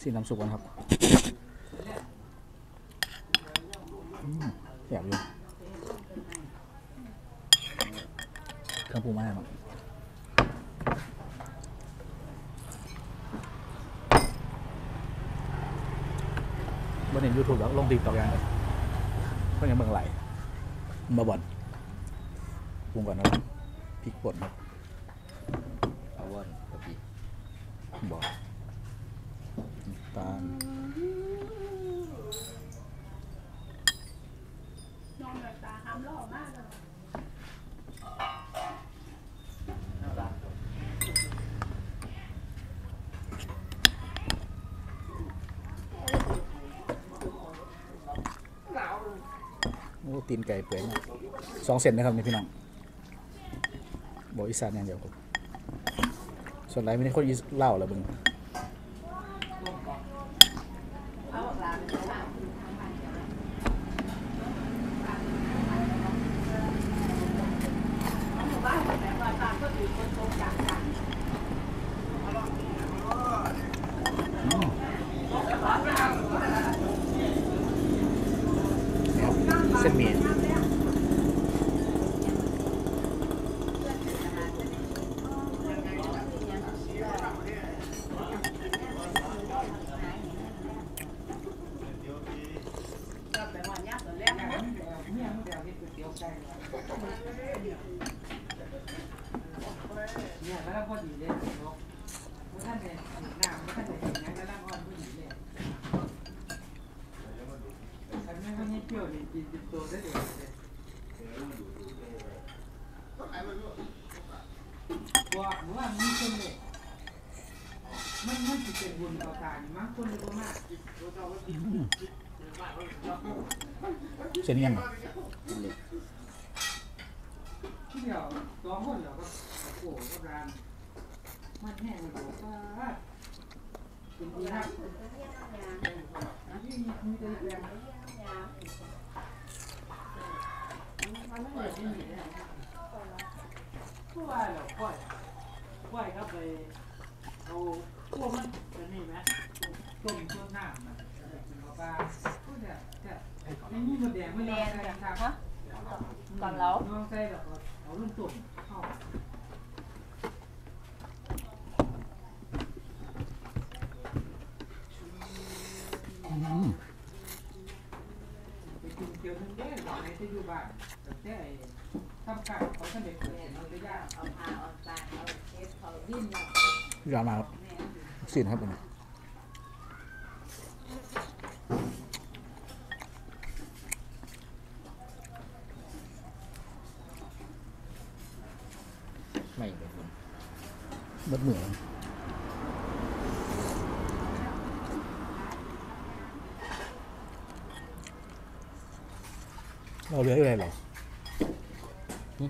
ซีน้ำซุปกันครับอืมแซ่บอยู่เครื่องปรุงมาให้มั้งบนเห็นยูทูบแล้วลงติ๊กต็อกยังเลยเพื่อนยังเมืองไหลมาบ่อนปรุงก่อนนะครับพริกป่นครับเอาวอนกะปิบอกน้ำ ตาลนองแบบตาห้ามเล่ามากเลยโอ้ตีนไก่เปื่อยมากสองเซนนะครับนี่พี่น้องบอกอีสานอย่างเดียวครับส่วนไรไม่ได้คนอีสเล่าวเหรอบึง เอาออกลาเป็นว่าเอาหมู่บ้านแบบว่าตามก็อยู่คนตรงกลางกัน นี่ครับเส้นหมี่ เส้นยังไงที่เดียวสองคนเดียวก็โอ้โหก็รานมันแห้งเลยบอกว่เป็นดีครับที่มีมีแต่แรงมันไม่เหมือนที่นี่นะผู้ว่าเรา ค่อยค่อยครับไปเอาพวกมันนี่ไหมต้มต้นน้ำมันเป็นปลา ไม่มีมดแดงไม่แดงกันครับก่อนแล้วน้องใส่แบบว่าเอาลูกตุ่มเข้าอืมไปกินเกี๊ยวนึงเด้อบอกในที่อยู่บ้านแต่แต่ทำการเขาท่านเด็กเกิดเอาไปย่างเอาผ้าเอาตาเอาเทปเขาดิ้นเนายาวมากครับซีนครับอันนี้ไม่เป็นคน เบิดมือเราเหลืออยู่อะไรเหรอหึ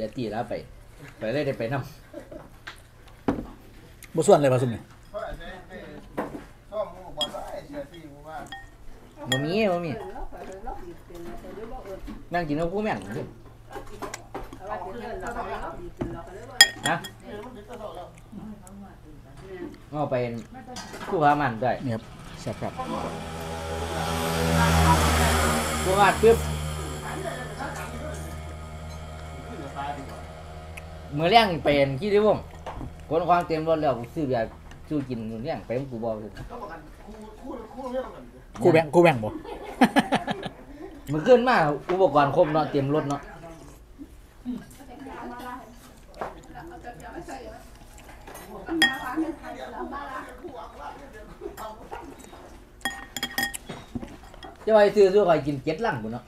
สียตีแล้วไป ไปเลยได้ไปนำบ่ส่วนเลยป่ะซุ่มนี่เพราะไอ้ไอ้ไอ้ซ่อมหมูบอกว่าไอ้เสียที่หมู่บ้านบ่มีบ่มีแล้วไปแล้วดีขึ้นแต่ด้วยว่าเออนั่งกินกับผู้แม่นนี่เอาว่าเพื่อนเราก็แล้วดีขึ้นเราก็เลยว่านะเออมันติดตลอดแล้วเอาไปผู้พามันด้วยนี่ครับแซ่บครับผู้พาปึ๊บ มือเลี้ยงเป็นขี้ดิวงคนความเต็มรถแล้วกูซื้อเบียร์สู้กินมือเลี้ยงไปกูบอกเลยก็บอกกันคู่คู่คู่เรื่องกันกูแบ่งกูแบ่งบ่ มือขึ้นมาอุปกรณ์ครบเนาะเตรียมรถเนาะจะไปซื้อซื้อคอยกินเจ็ดลังบุเนาะ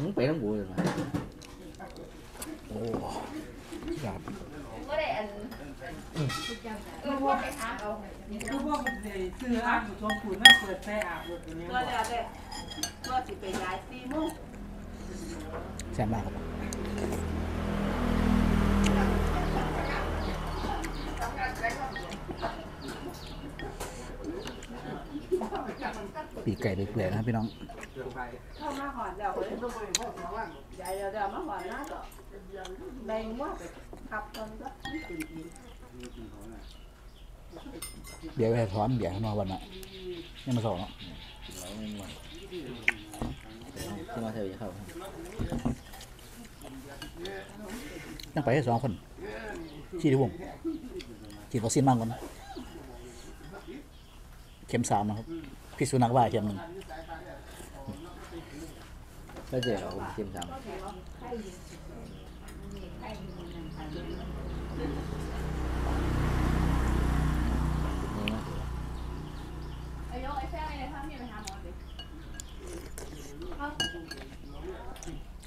มึงไปน้ำบูเลยนะ โอ้ ครับก็ได้อันเออพวกไปหาเอาคือพวกมันเลยซื้ออ่างอยู่ชมพูน่าเปิดแต่อาบรถตัวนี้ตัวแล้วเด้ตัวสิไปย้ายสี่โมงแซ่บมากครับปีกไก่เปื่อยนะครับพี่น้องเข้ามาหอนแล้วเฮ้ยยายเดี๋ยวมาหอนหน้าต่อแบ่งว่าไปขับตอนก็ตื่น เดี๋ยวไปถอนเดี๋ยวมาวันน่ะยังมาสองเนาะเราไม่ม่วนที่มาเธอจะเข้าครับยังไปแค่สองคนที่ที่วงฉีดวัคซีนมากกว่านะเข็มสามนะครับพิษสุนัขบ้าเข็มหนึ่งก็เจอเราผมเตรียมสาม ไอ้ย กไอ้แซ่ไอ้ท่ามีไปหาหมอดิเอา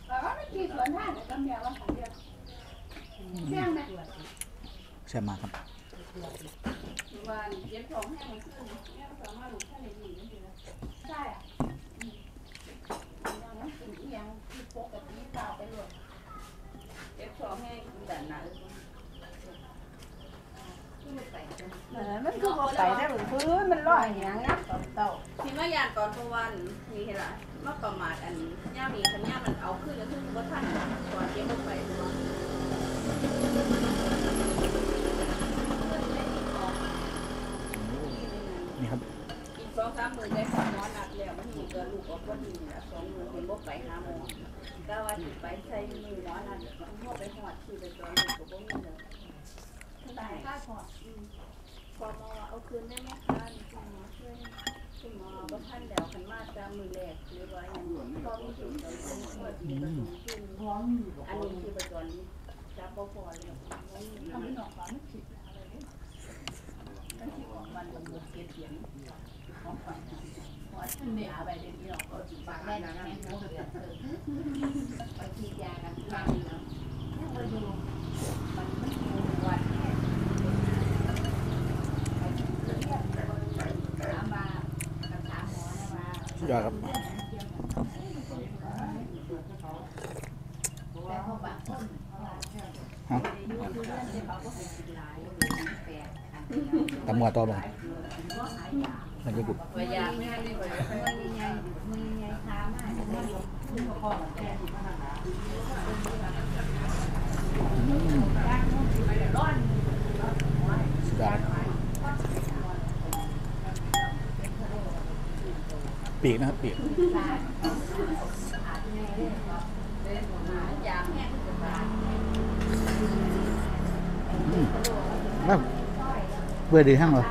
แล้วก็ไม่กี่สวนทานเลยก็เมียว่าของเดียวแซ่งไหมใช่มาครับวันเย็บของแห้งมันขึ้นแห้งสมาหลุดแค่ในดีนี่นะใช่อะยังกินอีหยังที่ปกติตาไปเลยเย็บของแห้งแบบนั้น มันคือบ่ไปได้เหมือนพื้นมันลอยอย่างนะตอนเต่า ที่ ว่ายานตอนกลางวันมีเหรอมาประมาทอันย่ามีคันย่ามันเอาขึ้นแล้วขึ้นก็ท่านก่อนเย็บลงไปตัวนี่ครับอีกสองสามมือได้ของหมอนัดแล้วมันมีเกิดลูกออกวันนี้ละสองมือเป็นบกไปหาหมอก็ว่าสิไปใช้มือหมอนัดหมอไปหอดคือไปตอนลูกก็บ่มีเลยตายก็พอพอหมอเอาคืนได้ไหมคะคุณหมอช่วย คุณหมอบ่ท่านเดาขันมาจามือแรกหรือว่าอย่างก็มีจุดเราต้องช่วยดีก็ต้องขึ้นอันนี้คือประจอนจับบ่พอแล้วทำให้หนอกความคิดอะไรเนี่ยมันคิดของมันมันบ่เก็บเสียงของขวัญนะขอท่านไม่อาไปเดี๋ยวนี้เราก็ปากแม่นะแม่โมเดือดเออไปฉีดยา นเดียว ตำมัวต่อบ่ ก็หายยา มันจะกุบ พยายามไม่ให้ไม่ไม่ยังไงไม่ยังไงค้ามาไม่ยกขึ้นมาก่อนแก่ร้อน สุดยอด ปีกนะครับปีกยามแห้งเป็นบาอืมแล้วเบื่อดีแห้งเหรอ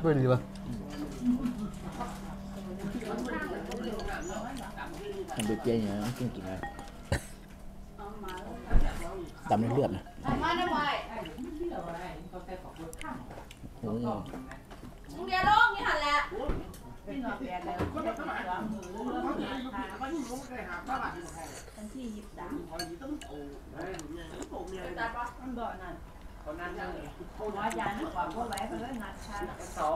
เบื่อดีปะทำไปเจ๊อย่างนั้นกินกินอะไรตำในเลือดนะมาได้ไหมโอ้โห มึงเดี๋ยวลงนี่หันแหละพี่นอนแปดแล้วก็จะต้องวางมือเรื่องหาทั้งที่ยิบสามตัดปะมันบ่อนั่นหมอยานั่นกว่าบ่ไหวเพิ่นงัดชาเสา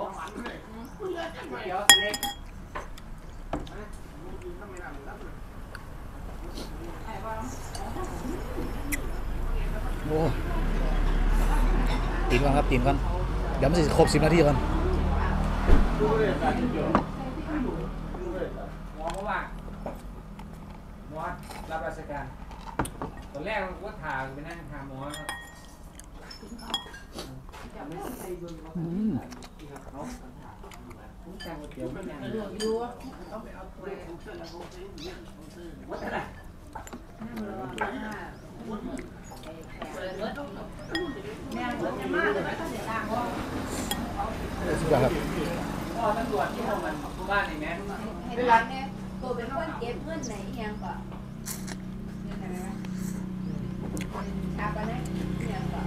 เดี๋ยวเล็กโอ้ตีนก่อนครับตีนก่อนเดี๋ยวมันจะครบสิบนาทีก่อน หมอเพราว่าหมอรับราชการตอนแรกก็ถามไปนั่งหาหมอครับอืมผมสั่งก๋วยเตี๋ยวไม่ยังเรื่องอยู่วัดอะไรแม่เพิ่นจะมาเลยก็สิล้างห้องสุดยอดครับ อตำรวจที่ห้องมันบ้านนี่แม่เห็นร้านเนี่ยตัวเป็นคนเก็บเงินไหนยังก่อนชาปนกิจยังก่อน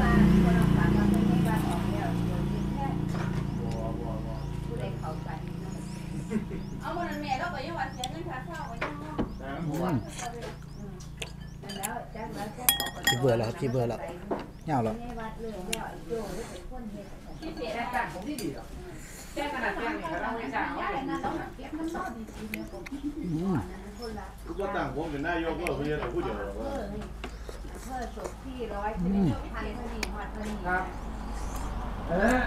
บ้านคนเราฝากมาไม่ให้บ้านออกแล้วเดี๋ยวกินแค่ผู้ใดเขาใจเอาวันนั้นแม่เราก็ยังวันเสียเงินค่าเช่าก็ยังแหละแล้วจ้างแล้วจ้งออกคิดเบื่อแล้วครับคิดเบื่อแล้วเหงาแล้ว สียแจ้งผมที่ดีหรอแจ้งขนาดแจ้งนี่ก็ต้องไม่สั่งได้นต้องเก็บมันรอดดีๆเนี่ยผมคนละก็ต่างผมเป็นนายกก็เพื่อนแต่ผู้เดียวเพิ่มเพิ่มสุดที่ร้อยพันเท่านี้วัดเท่านี้ครับเออ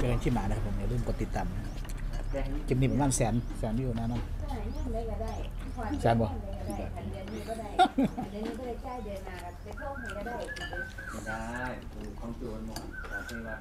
เป็นที่มานะครับผมอย่าลืมกดติดตามนะ คลิปนี้ประมาณแสนแสนวิวแนะนำแซมบ่เดือนนี้ก็ได้เดือนนี้ก็ได้ใช้เดือนหน้าก็ไปโทษให้ก็ได้ไม่ได้กูของโจรหมดแต่ไม่ว่า